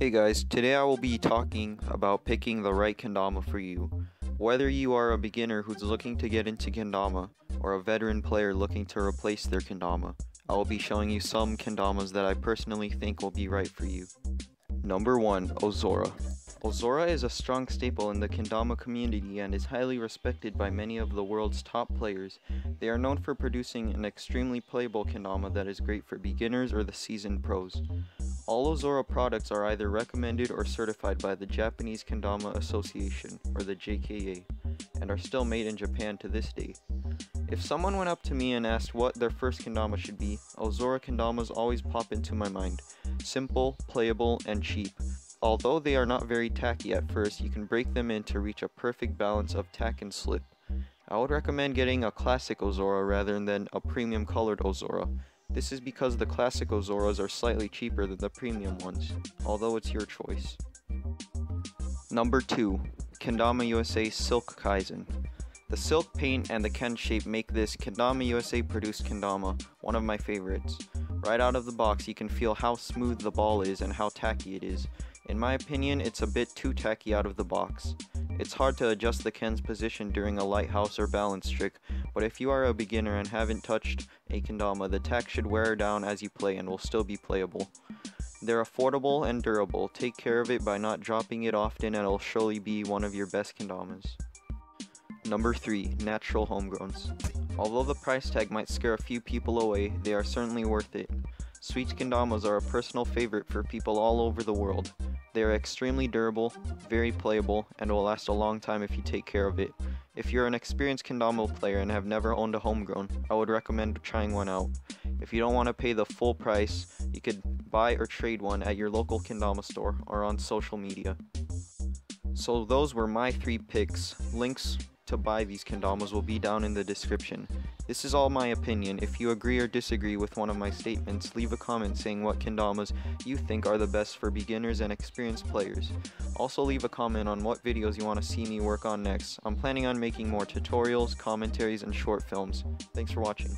Hey guys, today I will be talking about picking the right kendama for you. Whether you are a beginner who's looking to get into kendama, or a veteran player looking to replace their kendama, I will be showing you some kendamas that I personally think will be right for you. Number 1. Ozora Ozora is a strong staple in the kendama community and is highly respected by many of the world's top players. They are known for producing an extremely playable kendama that is great for beginners or the seasoned pros. All Ozora products are either recommended or certified by the Japanese Kendama Association, or the JKA, and are still made in Japan to this day. If someone went up to me and asked what their first kendama should be, Ozora kendamas always pop into my mind. Simple, playable, and cheap. Although they are not very tacky at first, you can break them in to reach a perfect balance of tack and slip. I would recommend getting a classic Ozora rather than a premium colored Ozora. This is because the classic Ozoras are slightly cheaper than the premium ones, although it's your choice. Number 2. Kendama USA Silk Kaizen. The silk paint and the Ken shape make this Kendama USA produced Kendama one of my favorites. Right out of the box you can feel how smooth the ball is and how tacky it is. In my opinion, it's a bit too tacky out of the box. It's hard to adjust the Ken's position during a lighthouse or balance trick, but if you are a beginner and haven't touched a kendama, the tack should wear down as you play and will still be playable. They're affordable and durable. Take care of it by not dropping it often and it'll surely be one of your best kendamas. Number 3. Natural Homegrowns. Although the price tag might scare a few people away, they are certainly worth it. Sweets kendamas are a personal favorite for people all over the world. They are extremely durable, very playable, and will last a long time if you take care of it. If you're an experienced kendama player and have never owned a homegrown, I would recommend trying one out. If you don't want to pay the full price, you could buy or trade one at your local kendama store or on social media. So those were my three picks. Links to buy these kendamas will be down in the description. This is all my opinion. If you agree or disagree with one of my statements, leave a comment saying what kendamas you think are the best for beginners and experienced players. Also leave a comment on what videos you want to see me work on next. I'm planning on making more tutorials, commentaries, and short films. Thanks for watching.